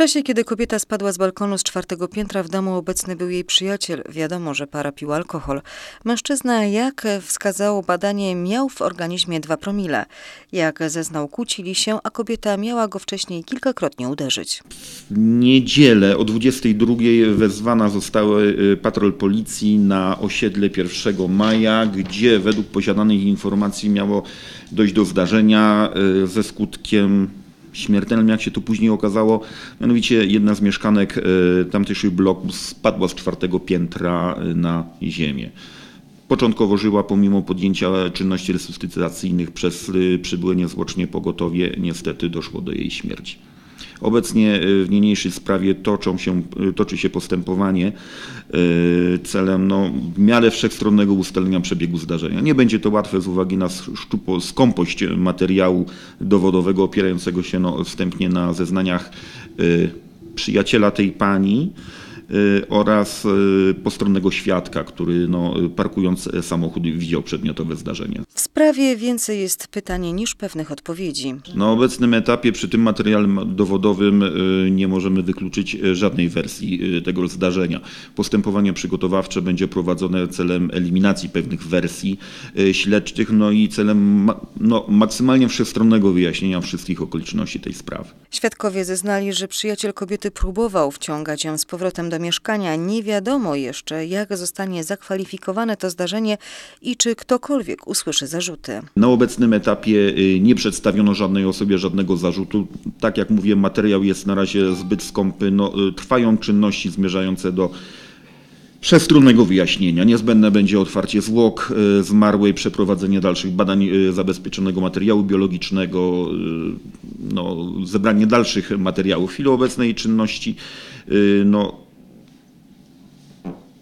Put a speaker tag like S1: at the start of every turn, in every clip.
S1: czasie, kiedy kobieta spadła z balkonu z czwartego piętra, w domu obecny był jej przyjaciel. Wiadomo, że para pił alkohol. Mężczyzna, jak wskazało badanie, miał w organizmie 2 promile. Jak zeznał, kłócili się, a kobieta miała go wcześniej kilkakrotnie uderzyć.
S2: W niedzielę o 22 wezwana została y, patrol policji na osiedle 1 maja, gdzie według posiadanych informacji miało dojść do zdarzenia y, ze skutkiem śmiertelnym, jak się to później okazało. Mianowicie jedna z mieszkanek y, tamtejszych bloków spadła z czwartego piętra y, na ziemię. Początkowo żyła pomimo podjęcia czynności resuscytacyjnych przez y, przybyłe niezwłocznie pogotowie. Niestety doszło do jej śmierci. Obecnie y, w niniejszej sprawie toczą się, y, toczy się postępowanie y, celem no, w miarę wszechstronnego ustalenia przebiegu zdarzenia. Nie będzie to łatwe z uwagi na szczupo, skąpość materiału dowodowego opierającego się no, wstępnie na zeznaniach przyjaciela tej pani oraz y, postronnego świadka, który no, parkując samochód widział przedmiotowe zdarzenie.
S1: W sprawie więcej jest pytań niż pewnych odpowiedzi.
S2: Na obecnym etapie przy tym materiale dowodowym y, nie możemy wykluczyć y, żadnej wersji y, tego zdarzenia. Postępowanie przygotowawcze będzie prowadzone celem eliminacji pewnych wersji y, śledczych, no i celem no, maksymalnie wszechstronnego wyjaśnienia wszystkich okoliczności tej sprawy.
S1: Świadkowie zeznali, że przyjaciel kobiety próbował wciągać ją z powrotem do mieszkania. Nie wiadomo jeszcze, jak zostanie zakwalifikowane to zdarzenie i czy ktokolwiek usłyszy zarzuty.
S2: Na obecnym etapie y, nie przedstawiono żadnej osobie żadnego zarzutu. Tak jak mówię, materiał jest na razie zbyt skąpy. No, y, trwają czynności zmierzające do przestronnego wyjaśnienia. Niezbędne będzie otwarcie zwłok y, zmarłej, przeprowadzenie dalszych badań zabezpieczonego materiału biologicznego, no, zebranie dalszych materiałów. W chwili obecnej czynności no,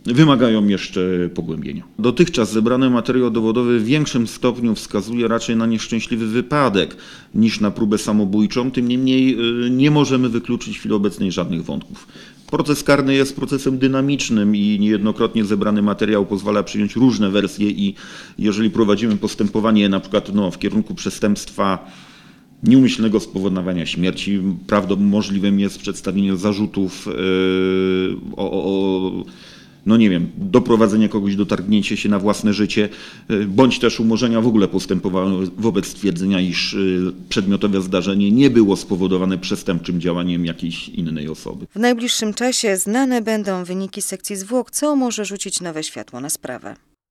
S2: wymagają jeszcze pogłębienia. Dotychczas zebrany materiał dowodowy w większym stopniu wskazuje raczej na nieszczęśliwy wypadek niż na próbę samobójczą. Tym niemniej y, nie możemy wykluczyć w chwili obecnej żadnych wątków. Proces karny jest procesem dynamicznym i niejednokrotnie zebrany materiał pozwala przyjąć różne wersje i jeżeli prowadzimy postępowanie na przykład no, w kierunku przestępstwa nieumyślnego spowodowania śmierci, prawdą możliwym jest przedstawienie zarzutów yy, o, o no nie wiem, doprowadzenie kogoś do targnięcia się na własne życie, y, bądź też umorzenia w ogóle postępowania wobec stwierdzenia, iż y, przedmiotowe zdarzenie nie było spowodowane przestępczym działaniem jakiejś innej osoby.
S1: W najbliższym czasie znane będą wyniki sekcji zwłok, co może rzucić nowe światło na sprawę.